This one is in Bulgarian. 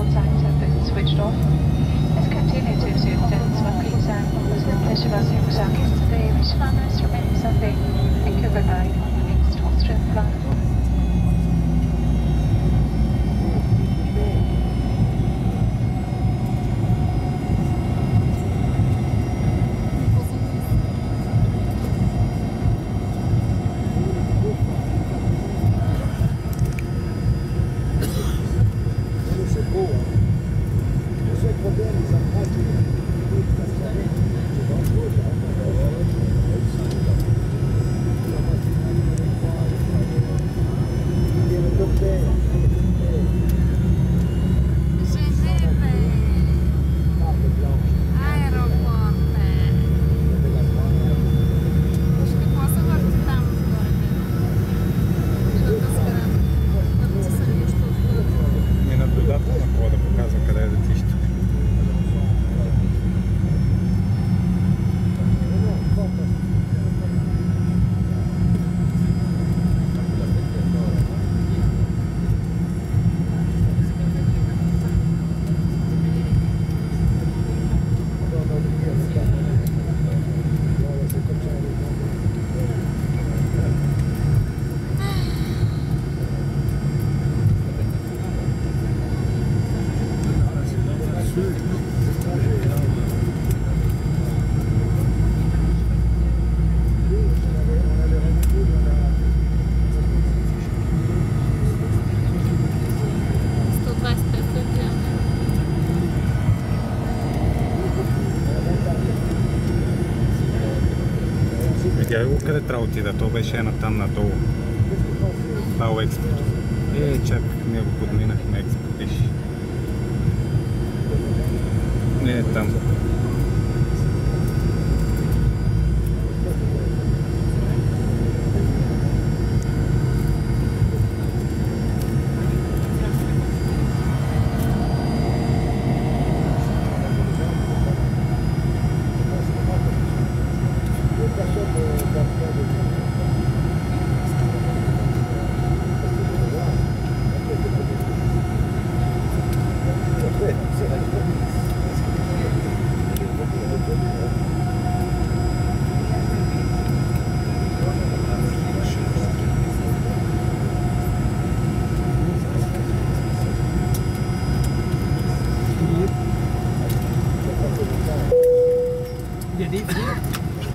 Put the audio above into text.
all signs have been switched off. Let's continue to assume that Swakuki-san was in Teshima Sirosaki today. Wish remain Sunday. Thank you, goodbye. Видя го къде трябва отида, то беше една там надолу. Стал експорт. Е, е чак, ние го подминахме експорт. там